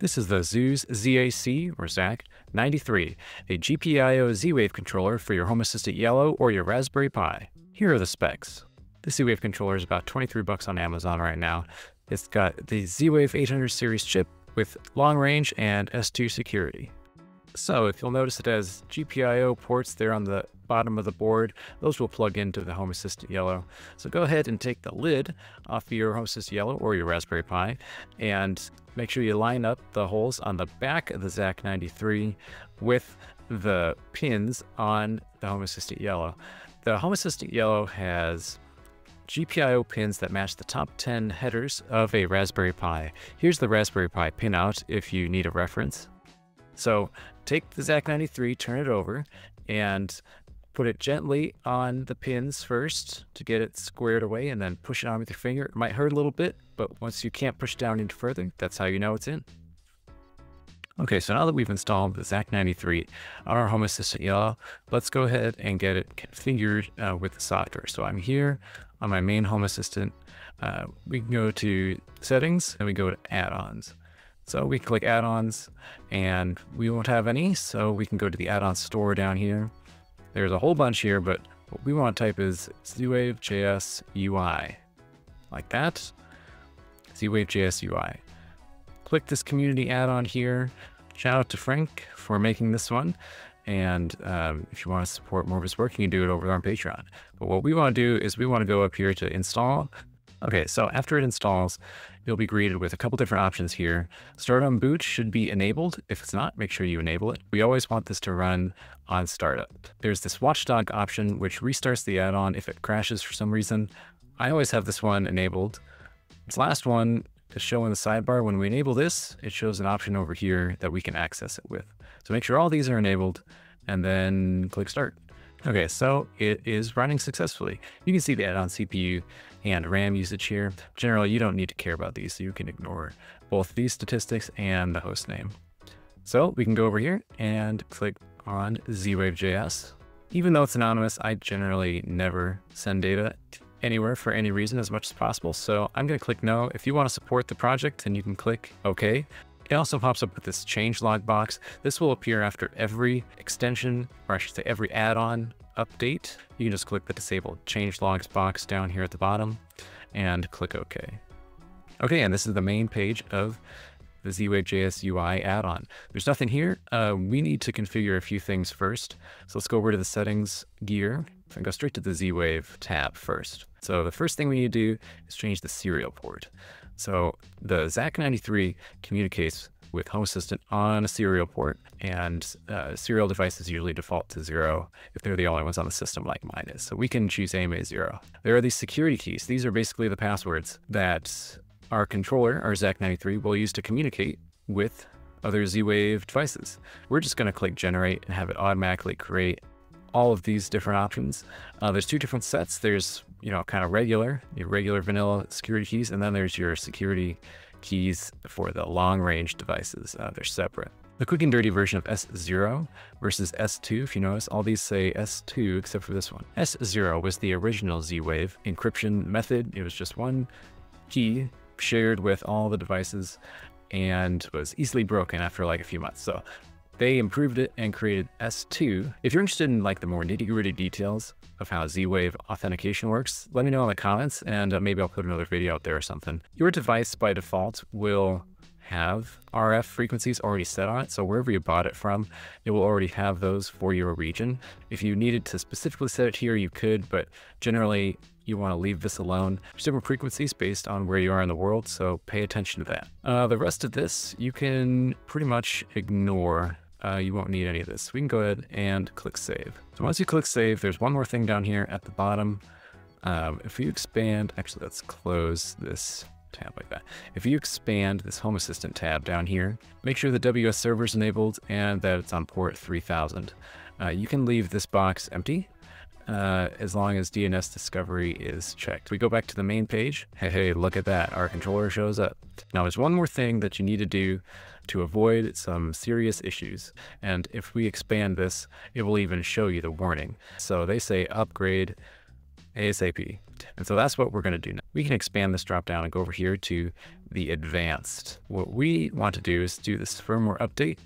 This is the Zooz ZAC, or ZAC, 93, a GPIO Z-Wave controller for your Home Assistant Yellow or your Raspberry Pi. Here are the specs. The Z-Wave controller is about 23 bucks on Amazon right now. It's got the Z-Wave 800 series chip with long range and S2 security. So if you'll notice it has GPIO ports there on the bottom of the board, those will plug into the Home Assistant Yellow. So go ahead and take the lid off your Home Assistant Yellow or your Raspberry Pi and make sure you line up the holes on the back of the ZAC 93 with the pins on the Home Assistant Yellow. The Home Assistant Yellow has GPIO pins that match the top 10 headers of a Raspberry Pi. Here's the Raspberry Pi pinout if you need a reference. So take the ZAC 93, turn it over, and put it gently on the pins first to get it squared away, and then push it on with your finger. It might hurt a little bit, but once you can't push down any further, that's how you know it's in. Okay, so now that we've installed the ZAC 93 on our Home Assistant Yellow, let's go ahead and get it configured uh, with the software. So I'm here on my main Home Assistant. Uh, we can go to Settings, and we go to Add-ons. So we click add-ons and we won't have any. So we can go to the add-on store down here. There's a whole bunch here, but what we want to type is Z-Wave JS UI like that. Z-Wave JS UI. Click this community add-on here. Shout out to Frank for making this one. And um, if you want to support more of his work, you can do it over on Patreon. But what we want to do is we want to go up here to install Okay, so after it installs, you'll be greeted with a couple different options here. Startup boot should be enabled. If it's not, make sure you enable it. We always want this to run on startup. There's this watchdog option, which restarts the add-on if it crashes for some reason. I always have this one enabled. This last one is show in the sidebar. When we enable this, it shows an option over here that we can access it with. So make sure all these are enabled and then click start. Okay, so it is running successfully. You can see the add-on CPU and RAM usage here. Generally, you don't need to care about these, so you can ignore both these statistics and the host name. So we can go over here and click on ZWaveJS. Even though it's anonymous, I generally never send data anywhere for any reason as much as possible. So I'm going to click no. If you want to support the project, then you can click OK. It also pops up with this change log box. This will appear after every extension, or I should say every add-on update. You can just click the disable change logs box down here at the bottom and click OK. Okay, and this is the main page of the Z-Wave.js UI add-on. There's nothing here. Uh, we need to configure a few things first. So let's go over to the settings gear and go straight to the Z-Wave tab first. So the first thing we need to do is change the serial port. So the ZAC93 communicates with Home Assistant on a serial port, and uh, serial devices usually default to zero if they're the only ones on the system like mine is. So we can choose AMA0. There are these security keys. These are basically the passwords that our controller, our ZAC93, will use to communicate with other Z-Wave devices. We're just going to click generate and have it automatically create all of these different options. Uh, there's two different sets. There's, you know, kind of regular, your regular vanilla security keys, and then there's your security keys for the long range devices. Uh, they're separate. The quick and dirty version of S0 versus S2, if you notice, all these say S2 except for this one. S0 was the original Z-Wave encryption method. It was just one key shared with all the devices and was easily broken after like a few months. So they improved it and created S2. If you're interested in like the more nitty gritty details of how Z-Wave authentication works, let me know in the comments and uh, maybe I'll put another video out there or something. Your device by default will have RF frequencies already set on it. So wherever you bought it from, it will already have those for your region. If you needed to specifically set it here, you could, but generally you want to leave this alone. There's different frequencies based on where you are in the world, so pay attention to that. Uh, the rest of this, you can pretty much ignore. Uh, you won't need any of this. We can go ahead and click save. So once you click save, there's one more thing down here at the bottom. Um, if you expand, actually let's close this tab like that. If you expand this Home Assistant tab down here, make sure the WS server is enabled and that it's on port 3000. Uh, you can leave this box empty uh, as long as DNS discovery is checked. We go back to the main page. Hey, hey, look at that. Our controller shows up. Now there's one more thing that you need to do to avoid some serious issues. And if we expand this, it will even show you the warning. So they say upgrade ASAP. And so that's what we're going to do now. We can expand this drop down and go over here to the advanced. What we want to do is do this firmware update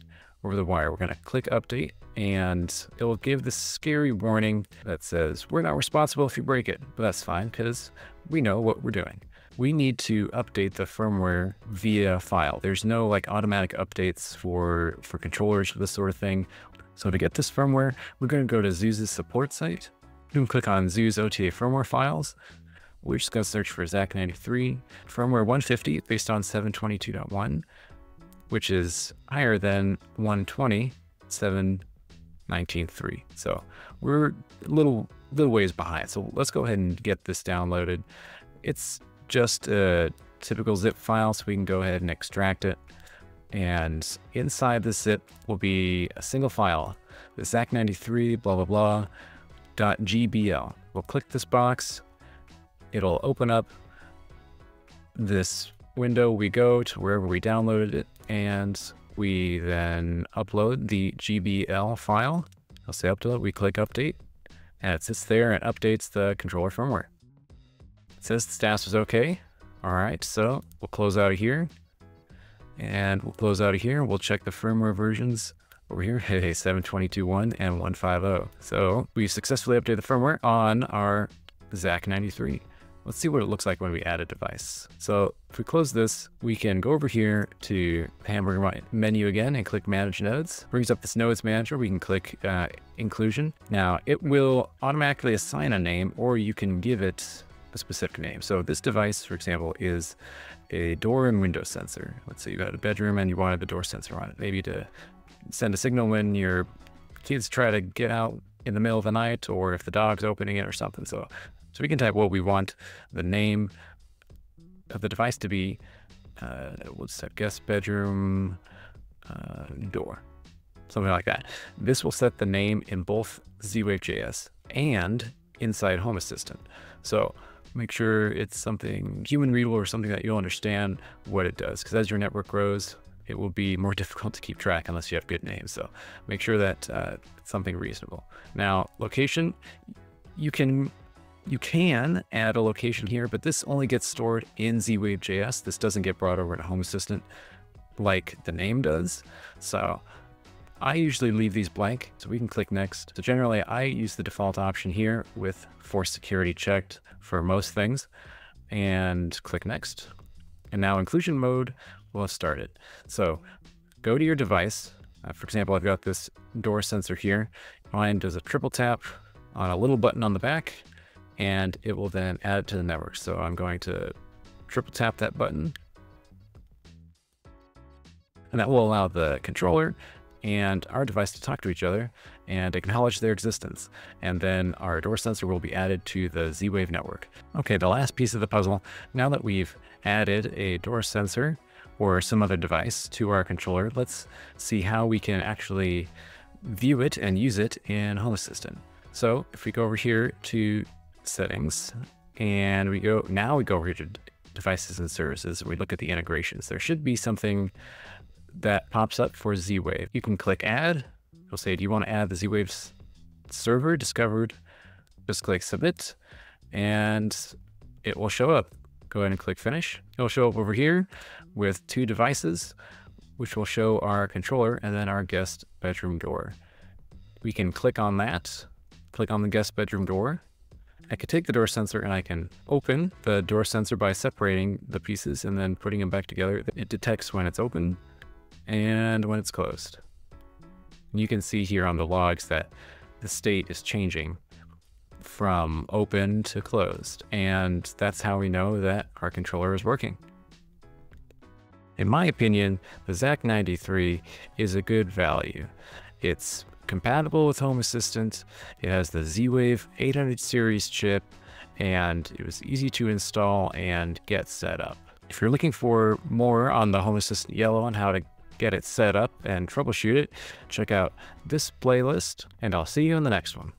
over the wire. We're going to click update and it will give this scary warning that says, we're not responsible if you break it, but that's fine because we know what we're doing. We need to update the firmware via file. There's no like automatic updates for, for controllers for this sort of thing. So to get this firmware, we're going to go to Zooz support site. You can click on Zooz OTA firmware files. We're just going to search for ZAC93 firmware 150 based on 722.1, which is higher than 120 719.3. So we're a little little ways behind. So let's go ahead and get this downloaded. It's just a typical zip file, so we can go ahead and extract it. And inside the zip will be a single file, the ZAC93 blah blah blah dot GBL. We'll click this box. It'll open up this window. We go to wherever we downloaded it, and we then upload the GBL file. I'll say upload. We click update, and it sits there and updates the controller firmware. Says the status is okay. All right, so we'll close out of here, and we'll close out of here. We'll check the firmware versions over here, hey, 722.1 and 150. So we successfully updated the firmware on our ZAC93. Let's see what it looks like when we add a device. So if we close this, we can go over here to hamburger menu again and click Manage Nodes. Brings up this Nodes Manager. We can click uh, Inclusion. Now it will automatically assign a name or you can give it a specific name. So this device, for example, is a door and window sensor. Let's say you had a bedroom and you wanted the door sensor on it, maybe to send a signal when your kids try to get out in the middle of the night or if the dog's opening it or something. So, so we can type what we want the name of the device to be. Uh, we'll set guest bedroom uh, door, something like that. This will set the name in both Z-Wave.js and inside Home Assistant. So make sure it's something human readable or something that you'll understand what it does. Because as your network grows, it will be more difficult to keep track unless you have good names. So make sure that uh, it's something reasonable. Now, location, you can you can add a location here, but this only gets stored in Z-Wave.js. This doesn't get brought over to Home Assistant like the name does. So I usually leave these blank, so we can click next. So generally, I use the default option here with force security checked for most things, and click next. And now inclusion mode, we'll start it. So go to your device. Uh, for example, I've got this door sensor here. Mine does a triple tap on a little button on the back, and it will then add it to the network. So I'm going to triple tap that button. And that will allow the controller and our device to talk to each other and acknowledge their existence. And then our door sensor will be added to the Z-Wave network. Okay, the last piece of the puzzle, now that we've added a door sensor or some other device to our controller, let's see how we can actually view it and use it in Home Assistant. So if we go over here to settings and we go, now we go over here to devices and services, we look at the integrations. There should be something that pops up for Z-Wave. You can click add. It'll say, do you want to add the Z-Wave server discovered? Just click submit and it will show up. Go ahead and click finish. It'll show up over here with two devices, which will show our controller and then our guest bedroom door. We can click on that, click on the guest bedroom door. I can take the door sensor and I can open the door sensor by separating the pieces and then putting them back together. It detects when it's open and when it's closed. And you can see here on the logs that the state is changing from open to closed. And that's how we know that our controller is working. In my opinion, the ZAC93 is a good value. It's compatible with Home Assistant, it has the Z-Wave 800 series chip, and it was easy to install and get set up. If you're looking for more on the Home Assistant Yellow on how to get it set up and troubleshoot it, check out this playlist, and I'll see you in the next one.